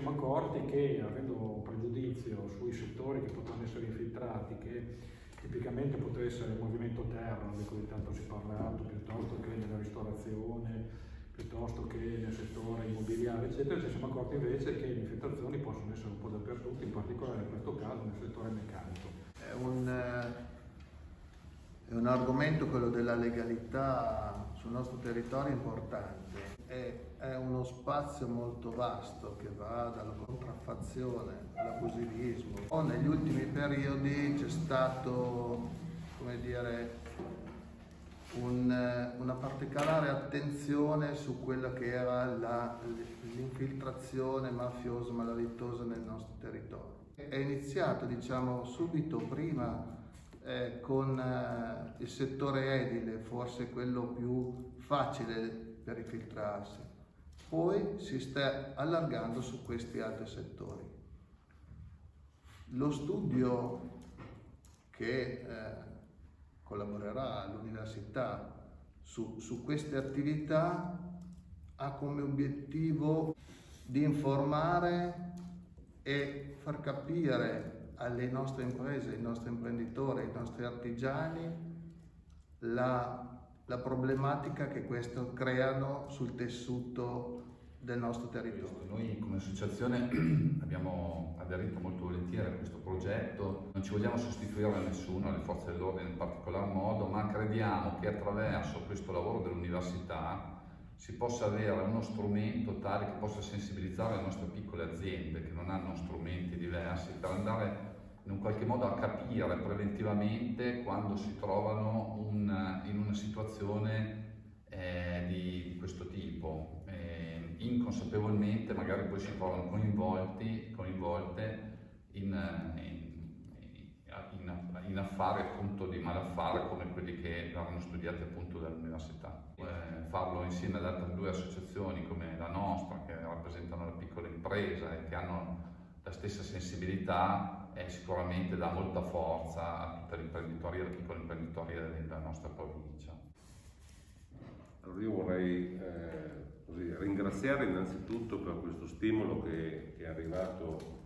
Siamo accorti che avendo un pregiudizio sui settori che potranno essere infiltrati, che tipicamente potrebbe essere il movimento terra, di cui tanto si è parlato, piuttosto che nella ristorazione, piuttosto che nel settore immobiliare, eccetera, ci siamo accorti invece che le infiltrazioni possono essere un po' dappertutto, in particolare in questo caso nel settore meccanico. È un, eh, è un argomento, quello della legalità sul nostro territorio importante. È, è uno spazio molto vasto che va dalla contraffazione all'abusivismo. Negli ultimi periodi c'è stato, come dire, un, una particolare attenzione su quella che era l'infiltrazione mafiosa, malavitosa nel nostro territorio. È iniziato diciamo, subito prima eh, con eh, il settore edile, forse quello più facile per infiltrarsi, poi si sta allargando su questi altri settori. Lo studio che eh, collaborerà all'università su, su queste attività ha come obiettivo di informare e far capire alle nostre imprese, ai nostri imprenditori, ai nostri artigiani la, la problematica che questo creano sul tessuto del nostro territorio. Noi come associazione abbiamo aderito molto volentieri a questo progetto, non ci vogliamo sostituire a nessuno, alle forze dell'ordine in particolar modo, ma crediamo che attraverso questo lavoro dell'università si possa avere uno strumento tale che possa sensibilizzare le nostre piccole aziende che non hanno strumenti diversi per andare in un qualche modo a capire preventivamente quando si trovano un, in una situazione eh, di, questo tipo. Eh, inconsapevolmente magari poi si trovano coinvolti, coinvolte in, in, in, in, affari appunto di malaffare come quelli che verranno studiati appunto dall'università. Eh, farlo insieme ad altre due associazioni come la nostra che rappresentano la piccola impresa e che hanno la stessa sensibilità è sicuramente dà molta forza a tutta l'imprenditoria, la piccola imprenditoria della nostra provincia. Allora io vorrei eh così, ringraziare innanzitutto per questo stimolo che, che, è arrivato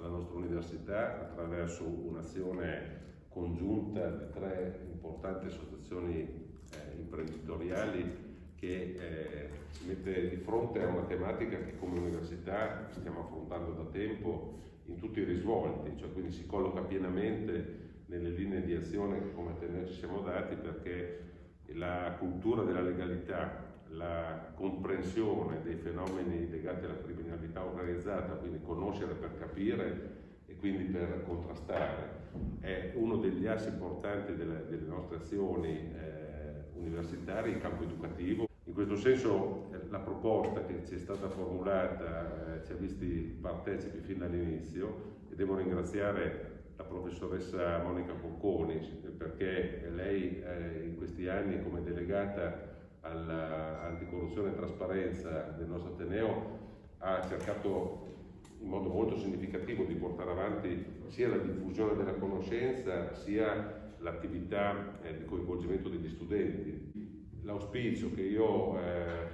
alla nostra università attraverso un'azione congiunta di tre importanti associazioni eh, imprenditoriali che eh, ci mette di fronte a una tematica che come università stiamo affrontando da tempo in tutti i risvolti, cioè quindi si colloca pienamente nelle linee di azione che come Ateneo ci siamo dati perché la cultura della legalità la comprensione dei fenomeni legati alla criminalità organizzata, quindi conoscere per capire e quindi per contrastare, è uno degli assi importanti delle, delle nostre azioni eh, universitarie in campo educativo. In questo senso eh, la proposta che ci è stata formulata eh, ci ha visti partecipi fin dall'inizio e devo ringraziare la professoressa Monica Bocconi perché lei eh, in questi anni come delegata all'anticorruzione e trasparenza del nostro Ateneo ha cercato in modo molto significativo di portare avanti sia la diffusione della conoscenza sia l'attività eh, di coinvolgimento degli studenti. L'auspicio che io eh,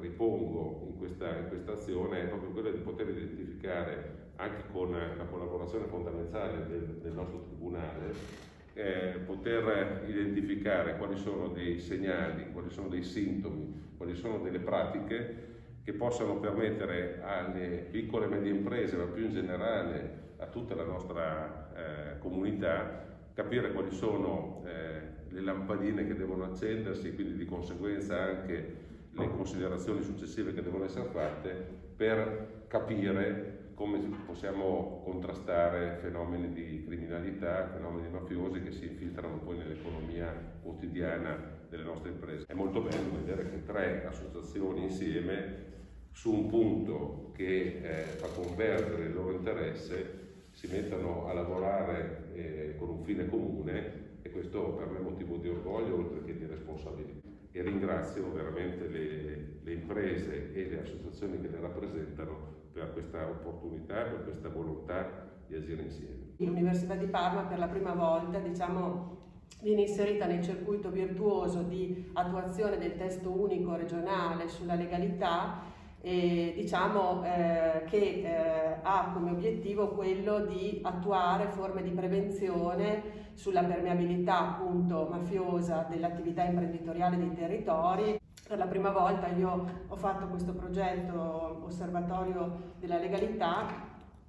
ripongo in questa, in questa, azione è proprio quello di poter identificare anche con la collaborazione fondamentale del, del nostro Tribunale eh, poter identificare quali sono dei segnali, quali sono dei sintomi, quali sono delle pratiche che possano permettere alle piccole e medie imprese, ma più in generale a tutta la nostra eh, comunità, capire quali sono eh, le lampadine che devono accendersi e quindi di conseguenza anche le considerazioni successive che devono essere fatte per capire come possiamo contrastare fenomeni di criminalità, fenomeni mafiosi che si infiltrano poi nell'economia quotidiana delle nostre imprese. È molto bello vedere che tre associazioni insieme su un punto che eh, fa convergere il loro interesse si mettano a lavorare eh, con un fine comune e questo per me è motivo di orgoglio oltre che di responsabilità. E ringrazio veramente le, le imprese e le associazioni che le rappresentano per questa opportunità, per questa volontà di agire insieme. L'Università di Parma per la prima volta diciamo, viene inserita nel circuito virtuoso di attuazione del testo unico regionale sulla legalità e diciamo eh, che eh, ha come obiettivo quello di attuare forme di prevenzione sulla permeabilità appunto mafiosa dell'attività imprenditoriale dei territori. Per la prima volta io ho fatto questo progetto Osservatorio della legalità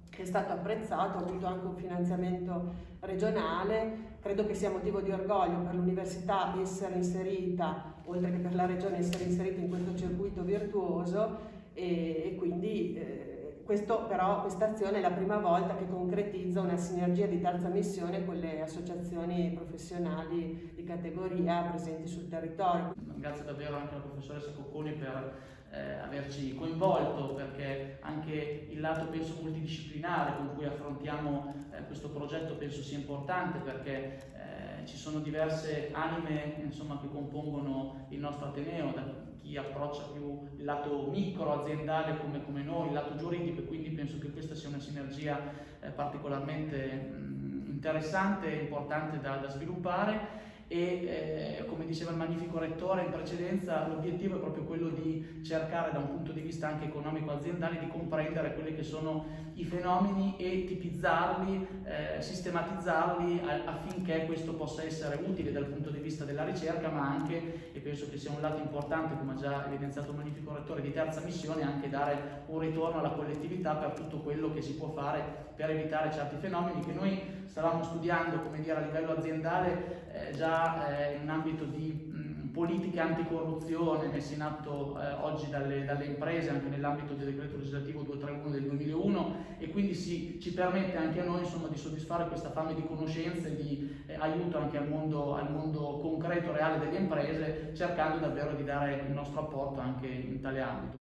che è stato apprezzato, ha avuto anche un finanziamento regionale. Credo che sia motivo di orgoglio per l'università essere inserita, oltre che per la regione essere inserita in questo circuito virtuoso e, e quindi eh, questo, però questa azione è la prima volta che concretizza una sinergia di terza missione con le associazioni professionali di categoria presenti sul territorio. Grazie davvero anche alla professoressa Cocconi per eh, averci coinvolto perché anche il lato penso multidisciplinare con cui affrontiamo eh, questo progetto penso sia importante perché eh, ci sono diverse anime insomma, che compongono il nostro Ateneo, da chi approccia più il lato micro aziendale come, come noi, il lato giuridico e quindi penso che questa sia una sinergia eh, particolarmente mh, interessante e importante da, da sviluppare e eh, come diceva il magnifico rettore in precedenza l'obiettivo è proprio quello di cercare da un punto di vista anche economico aziendale di comprendere quelli che sono i fenomeni e tipizzarli, eh, sistematizzarli affinché questo possa essere utile dal punto di vista della ricerca ma anche, e penso che sia un lato importante come ha già evidenziato il magnifico rettore di terza missione, anche dare un ritorno alla collettività per tutto quello che si può fare per evitare certi fenomeni che noi stavamo studiando come dire, a livello aziendale eh, già eh, in un ambito di mh, politiche anticorruzione messe in atto eh, oggi dalle, dalle, imprese anche nell'ambito del decreto legislativo 231 del 2001 e quindi si, ci permette anche a noi insomma, di soddisfare questa fame di conoscenza e di eh, aiuto anche al mondo, al mondo concreto, reale delle imprese cercando davvero di dare il nostro apporto anche in tale ambito.